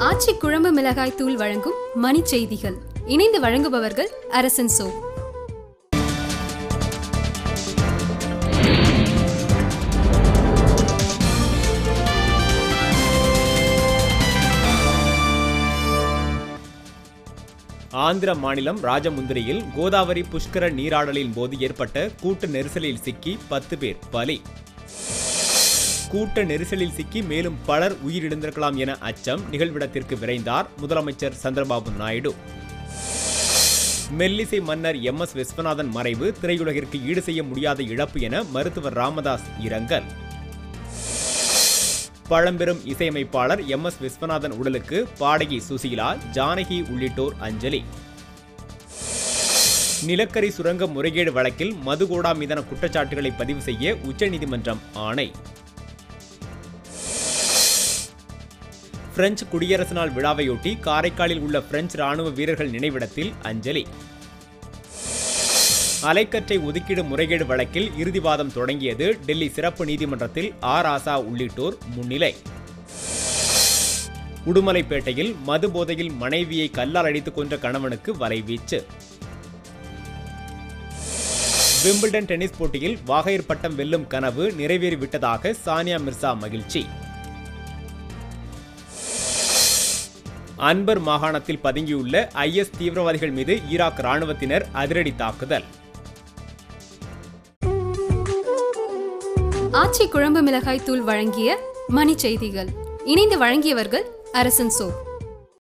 ஆச்சி குழம்பு மிளகாய் தூள் வழங்கும் மணி செய்திகள். இணைந்து வழங்குபவர்கள் அரசன் சோ. ஆந்திர மாநிலம் ராஜமுந்திரியில் கோதாவரி புஷ்கர நீராடலின் போது ஏற்பட்ட கூட்டு நெரிசலில் சிக்கி பத்து பேர் பலி. கூட்ட நெரிசலில் சிக்கி மேலும் பலர் உயிரிழந்திருக்கலாம் என அச்சம் நிகழ்விடத்திற்கு விரைந்தார் முதலமைச்சர் சந்திரபாபு நாயுடு. மெல்லிசை மன்னர் எம். எஸ். விஸ்வநாதன் மறைவு திரையுலகிற்கு ஈடு செய்ய முடியாத இழப்பு என மருத்துவர் ராமதாஸ் இரங்கல். பழம்பெரும் இசையமைப்பாளர் எம். எஸ். விஸ்வநாதன் உடலுக்கு பாடகி சுசீலா ஜானகி உள்ளிட்டோர் அஞ்சலி. நிலக்கரி சுரங்க முறைகேடு வழக்கில் மதுகோடா மீதான குற்றச்சாட்டுகளை பதிவு செய்ய உச்சநீதிமன்றம் ஆணை. பிரெஞ்சு குடியரசு நாள் விழாவையொட்டி காரைக்காலில் உள்ள பிரெஞ்சு ராணுவ வீரர்கள் நினைவிடத்தில் அஞ்சலி. அலைக்கற்றை ஒதுக்கீடு முறைகேடு வழக்கில் இறுதிவாதம் தொடங்கியது டெல்லி சிறப்பு நீதிமன்றத்தில் ஆர். ஆசா உள்ளிட்டோர் முன்னிலை. உடுமலைப்பேட்டையில் மது போதையில் மனைவியை கல்லால் அடித்துக் கொன்ற கணவனுக்கு வலைவீச்சு. விம்பிள்டன் டென்னிஸ் போட்டியில் வாகையர் பட்டம் வெல்லும் கனவு நிறைவேறிவிட்டதாக சானியா மிர்சா மகிழ்ச்சி. அன்பர் மாகாணத்தில் பதுங்கியுள்ள ஐஎஸ் தீவிரவாதிகள் மீது ஈராக் ராணுவத்தினர் அதிரடி தாக்குதல். ஆச்சி குழம்பு மிளகாய் தூள் வழங்கிய மணி செய்திகள். இணைந்து வழங்கியவர்கள் அரசன் சோ